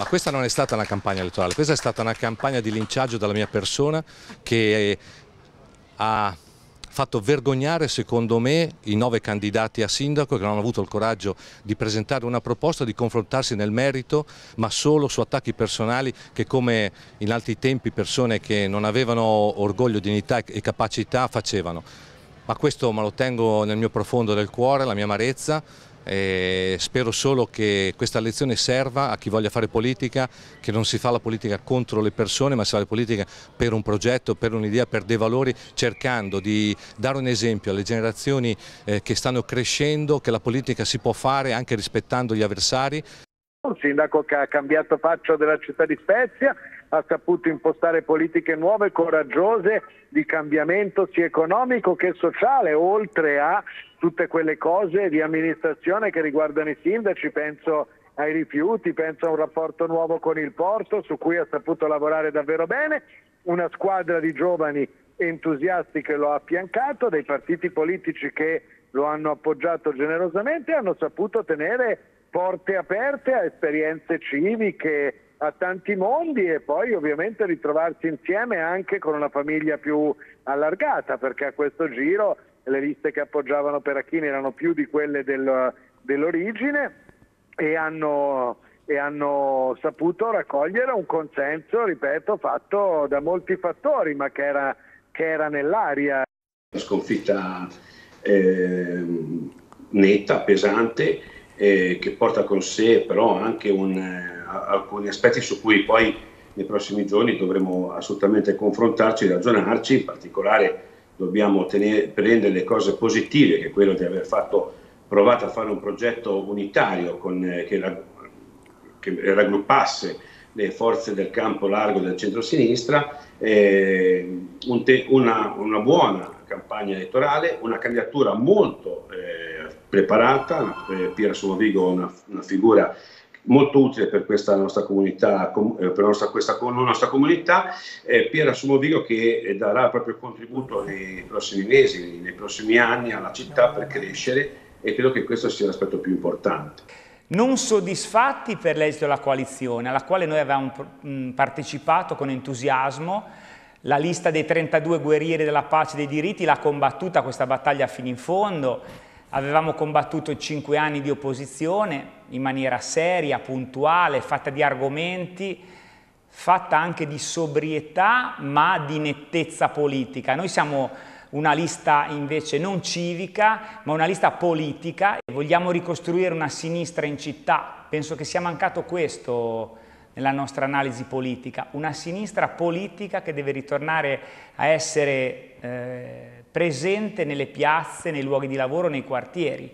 Ma questa non è stata una campagna elettorale, questa è stata una campagna di linciaggio della mia persona che ha fatto vergognare secondo me i nove candidati a sindaco che non hanno avuto il coraggio di presentare una proposta, di confrontarsi nel merito ma solo su attacchi personali che come in altri tempi persone che non avevano orgoglio, dignità e capacità facevano. Ma questo me lo tengo nel mio profondo del cuore, la mia amarezza, e spero solo che questa lezione serva a chi voglia fare politica, che non si fa la politica contro le persone ma si fa la politica per un progetto, per un'idea, per dei valori, cercando di dare un esempio alle generazioni eh, che stanno crescendo che la politica si può fare anche rispettando gli avversari. Un sindaco che ha cambiato faccia della città di Spezia, ha saputo impostare politiche nuove, coraggiose, di cambiamento sia economico che sociale, oltre a tutte quelle cose di amministrazione che riguardano i sindaci, penso ai rifiuti, penso a un rapporto nuovo con il porto su cui ha saputo lavorare davvero bene, una squadra di giovani entusiasti che lo ha affiancato, dei partiti politici che lo hanno appoggiato generosamente e hanno saputo tenere porte aperte a esperienze civiche, a tanti mondi e poi ovviamente ritrovarsi insieme anche con una famiglia più allargata perché a questo giro le liste che appoggiavano Perachini erano più di quelle del, dell'origine e hanno, e hanno saputo raccogliere un consenso, ripeto, fatto da molti fattori ma che era, che era nell'aria. Una sconfitta eh, netta, pesante, eh, che porta con sé però anche un, alcuni aspetti su cui poi nei prossimi giorni dovremo assolutamente confrontarci ragionarci, in particolare dobbiamo tenere, prendere le cose positive, che è quello di aver fatto, provato a fare un progetto unitario con, che, la, che, raggruppasse le forze del campo largo del centro-sinistra, eh, un una, una, buona campagna elettorale, una candidatura molto eh, preparata, eh, Piera Somovigo una, una figura molto utile per questa nostra comunità, eh, per nostra, questa nostra comunità. Eh, Piera Sumovigo che darà il proprio contributo nei prossimi mesi, nei prossimi anni alla città per crescere e credo che questo sia l'aspetto più importante. Non soddisfatti per l'esito della coalizione, alla quale noi avevamo partecipato con entusiasmo, la lista dei 32 guerrieri della pace e dei diritti l'ha combattuta questa battaglia fino in fondo, Avevamo combattuto cinque anni di opposizione in maniera seria, puntuale, fatta di argomenti, fatta anche di sobrietà ma di nettezza politica. Noi siamo una lista invece non civica ma una lista politica e vogliamo ricostruire una sinistra in città. Penso che sia mancato questo nella nostra analisi politica, una sinistra politica che deve ritornare a essere eh, presente nelle piazze, nei luoghi di lavoro, nei quartieri.